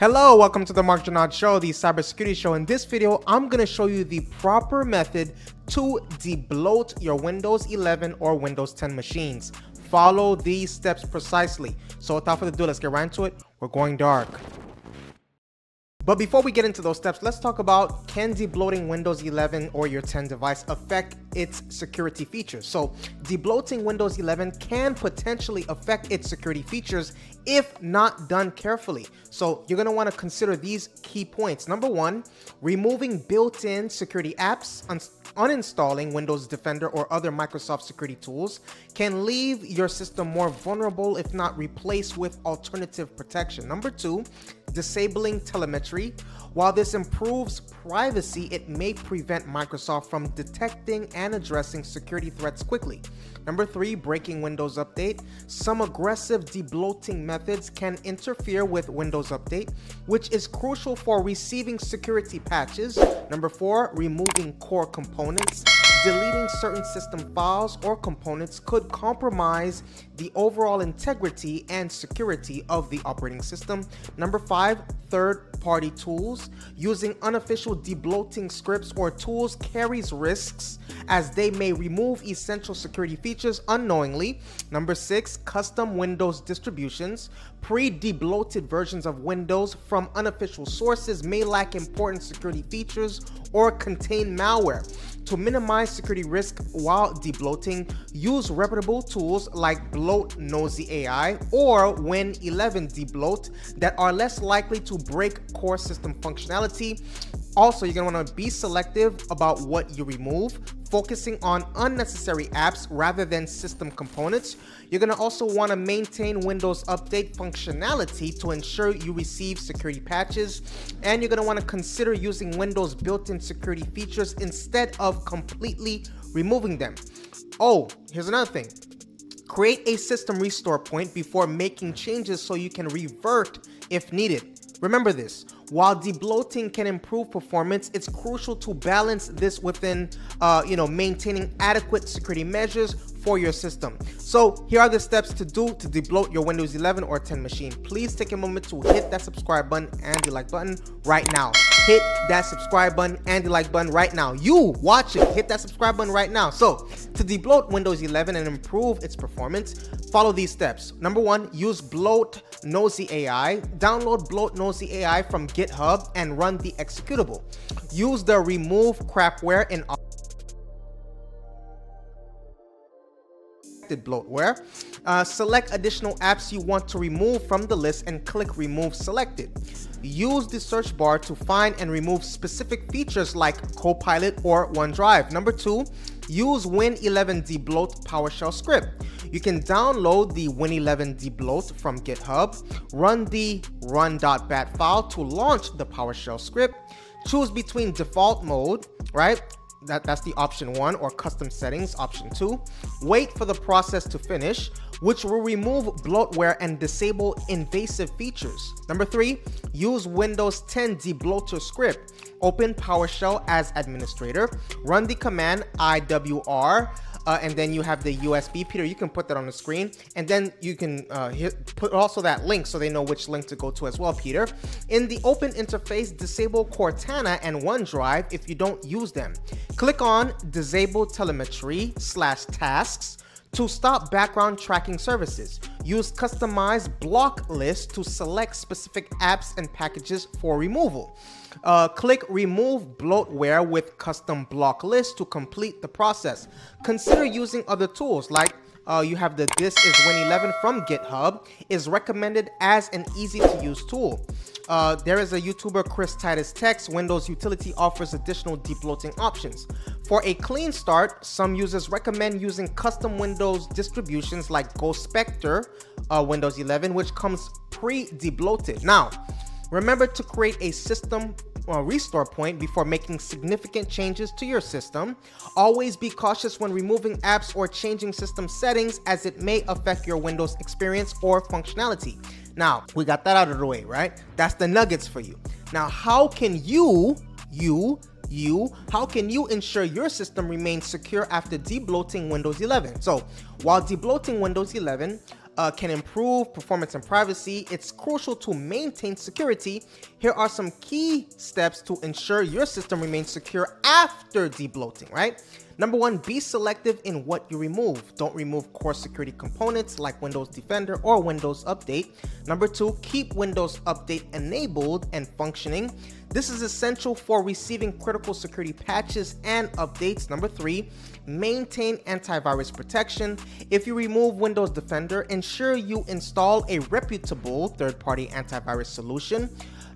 Hello, welcome to the Marc Janad Show, the cybersecurity show. In this video, I'm to show you the proper method to debloat your Windows 11 or Windows 10 machines. Follow these steps precisely. So without further ado, let's get right into it. We're going dark. But before we get into those steps, let's talk about can debloating Windows 11 or your 10 device affect its security features. So debloating Windows 11 can potentially affect its security features if not done carefully. So you're gonna wanna consider these key points. Number one, removing built-in security apps, un uninstalling Windows Defender or other Microsoft security tools can leave your system more vulnerable if not replaced with alternative protection. Number two, disabling telemetry. While this improves privacy, it may prevent Microsoft from detecting and addressing security threats quickly. Number three, breaking Windows Update. Some aggressive debloating methods can interfere with Windows Update, which is crucial for receiving security patches. Number four, removing core components. Deleting certain system files or components could compromise the overall integrity and security of the operating system. Number five, third party tools. Using unofficial debloating scripts or tools carries risks as they may remove essential security features unknowingly. Number six, custom Windows distributions. Pre debloated versions of Windows from unofficial sources may lack important security features or contain malware. To minimize security risk while debloating, use reputable tools like Bloat Nosy AI or Win11 Debloat that are less likely to break core system functionality. Also, you're gonna wanna be selective about what you remove, focusing on unnecessary apps rather than system components. You're gonna also wanna maintain Windows Update functionality to ensure you receive security patches. And you're gonna wanna consider using Windows built-in security features instead of completely removing them. Oh, here's another thing. Create a system restore point before making changes so you can revert if needed. Remember this, while debloating can improve performance, it's crucial to balance this within, uh, you know, maintaining adequate security measures for your system. So here are the steps to do to debloat your Windows 11 or 10 machine. Please take a moment to hit that subscribe button and the like button right now. Hit that subscribe button and the like button right now. You watch it, hit that subscribe button right now. So to debloat Windows 11 and improve its performance, follow these steps. Number one, use Bloat Nosy AI. Download Bloat Nosy AI from GitHub and run the executable. Use the remove crapware in bloatware. Uh, select additional apps you want to remove from the list and click remove selected. Use the search bar to find and remove specific features like Copilot or OneDrive. Number two, use Win11 debloat PowerShell script. You can download the Win11 debloat from GitHub, run the run.bat file to launch the PowerShell script, choose between default mode, right? That, that's the option one or custom settings option two. Wait for the process to finish which will remove bloatware and disable invasive features. Number three use windows 10 debloater script. Open powershell as administrator. Run the command iwr uh, and then you have the USB. Peter, you can put that on the screen, and then you can uh, hit, put also that link so they know which link to go to as well, Peter. In the open interface, disable Cortana and OneDrive if you don't use them. Click on Disable Telemetry slash Tasks to stop background tracking services. Use customized block list to select specific apps and packages for removal. Uh, click remove bloatware with custom block list to complete the process. Consider using other tools like uh, you have the this is Win11 from GitHub is recommended as an easy to use tool. Uh, there is a YouTuber Chris Titus Tech Windows utility offers additional debloating options. For a clean start, some users recommend using custom Windows distributions like Ghost Spectre uh, Windows 11, which comes pre-debloated. Now, remember to create a system uh, restore point before making significant changes to your system. Always be cautious when removing apps or changing system settings as it may affect your Windows experience or functionality. Now, we got that out of the way, right? That's the nuggets for you. Now, how can you, you, you, how can you ensure your system remains secure after debloating Windows 11? So while debloating Windows 11, uh, can improve performance and privacy, it's crucial to maintain security. Here are some key steps to ensure your system remains secure after debloating, right? Number one, be selective in what you remove. Don't remove core security components like Windows Defender or Windows Update. Number two, keep Windows Update enabled and functioning. This is essential for receiving critical security patches and updates. Number three, maintain antivirus protection. If you remove Windows Defender, ensure you install a reputable third-party antivirus solution.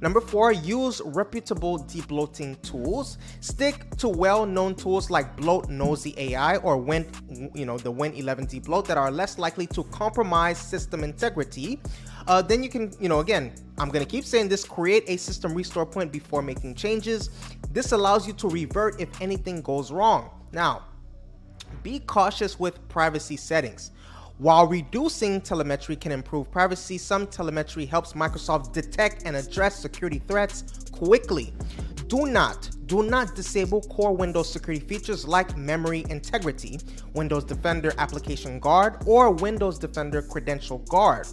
Number four, use reputable debloating tools. Stick to well-known tools like Bloat Nosy AI or Win, you know, the Win11 debloat that are less likely to compromise system integrity. Uh, then you can, you know, again, I'm gonna keep saying this, create a system restore point before making changes. This allows you to revert if anything goes wrong. Now, be cautious with privacy settings. While reducing telemetry can improve privacy, some telemetry helps Microsoft detect and address security threats quickly. Do not, do not disable core Windows security features like memory integrity, Windows Defender Application Guard, or Windows Defender Credential Guard.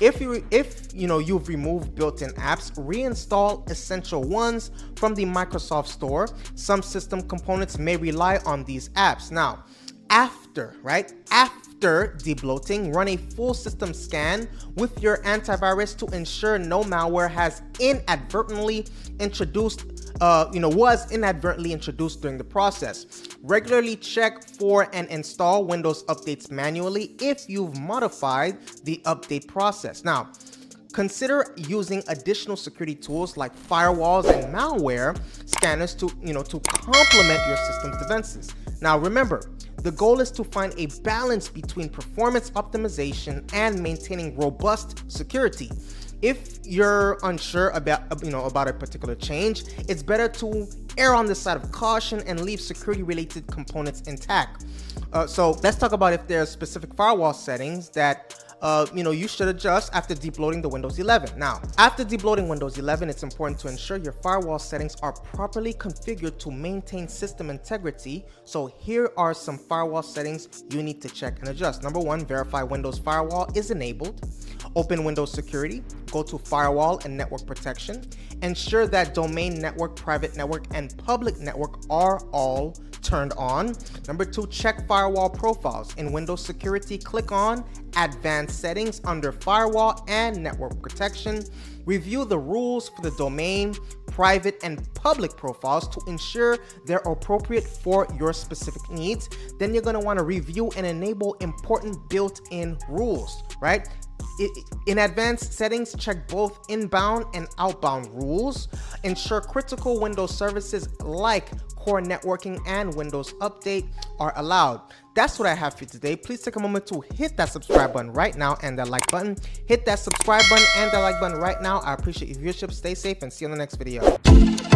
If you if you know you've removed built-in apps, reinstall essential ones from the Microsoft Store. Some system components may rely on these apps. Now, after, right? After after debloating, run a full system scan with your antivirus to ensure no malware has inadvertently introduced, uh, you know, was inadvertently introduced during the process. Regularly check for and install Windows updates manually if you've modified the update process. Now, consider using additional security tools like firewalls and malware scanners to, you know, to complement your system's defenses. Now remember, the goal is to find a balance between performance optimization and maintaining robust security. If you're unsure about you know about a particular change, it's better to err on the side of caution and leave security related components intact. Uh, so let's talk about if there are specific firewall settings that uh, you know, you should adjust after debloating the Windows 11. Now, after debloating Windows 11, it's important to ensure your firewall settings are properly configured to maintain system integrity. So here are some firewall settings you need to check and adjust. Number one, verify Windows Firewall is enabled. Open Windows Security, go to Firewall and Network Protection. Ensure that domain network, private network, and public network are all turned on. Number two, check firewall profiles. In Windows Security, click on Advanced Settings under Firewall and Network Protection. Review the rules for the domain, private, and public profiles to ensure they're appropriate for your specific needs. Then you're going to want to review and enable important built-in rules, right? In advanced settings, check both inbound and outbound rules. Ensure critical Windows services like core networking and Windows Update are allowed. That's what I have for you today. Please take a moment to hit that subscribe button right now and that like button. Hit that subscribe button and that like button right now. I appreciate your viewership. Stay safe and see you on the next video.